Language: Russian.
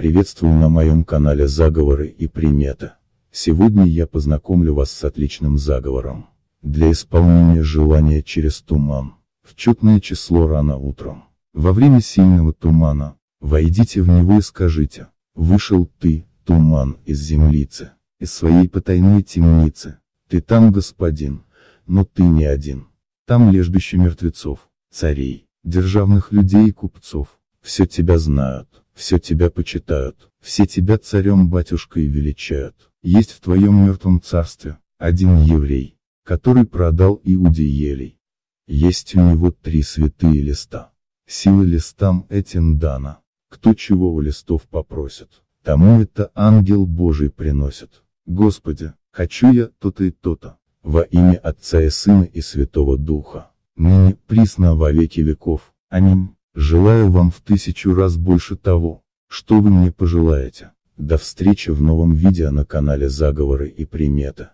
Приветствую на моем канале Заговоры и Приметы. Сегодня я познакомлю вас с отличным заговором. Для исполнения желания через туман. В четное число рано утром. Во время сильного тумана, войдите в него и скажите, вышел ты, туман, из землицы, из своей потайной темницы. Ты там господин, но ты не один. Там лежбище мертвецов, царей, державных людей и купцов. Все тебя знают, все тебя почитают, все тебя царем-батюшкой величают. Есть в твоем мертвом царстве, один еврей, который продал Иуде елей. Есть у него три святые листа. Силы листам этим дана. Кто чего у листов попросит, тому это ангел Божий приносит. Господи, хочу я то-то и то-то, во имя Отца и Сына и Святого Духа, ныне, присно во веки веков. Аминь. Желаю вам в тысячу раз больше того, что вы мне пожелаете. До встречи в новом видео на канале Заговоры и Приметы.